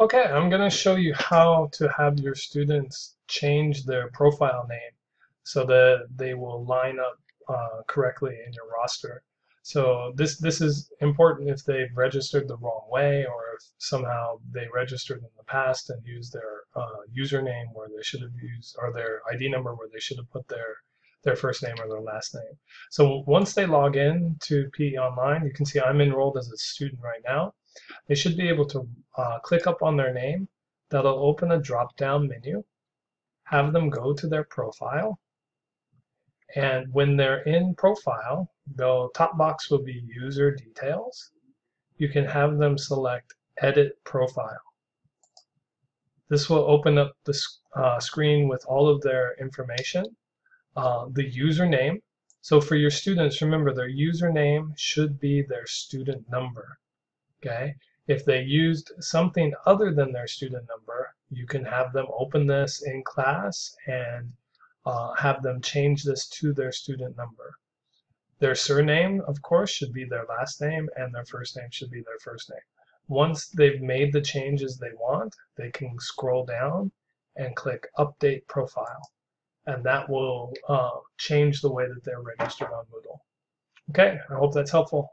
Okay, I'm going to show you how to have your students change their profile name so that they will line up uh, correctly in your roster. So this this is important if they've registered the wrong way or if somehow they registered in the past and used their uh, username where they should have used or their ID number where they should have put their their first name or their last name. So once they log in to PE Online, you can see I'm enrolled as a student right now. They should be able to uh, click up on their name. That'll open a drop-down menu. Have them go to their profile. And when they're in profile, the top box will be user details. You can have them select edit profile. This will open up the uh, screen with all of their information, uh, the username. So for your students, remember their username should be their student number. Okay, if they used something other than their student number, you can have them open this in class and uh, have them change this to their student number. Their surname, of course, should be their last name and their first name should be their first name. Once they've made the changes they want, they can scroll down and click Update Profile. And that will uh, change the way that they're registered on Moodle. Okay, I hope that's helpful.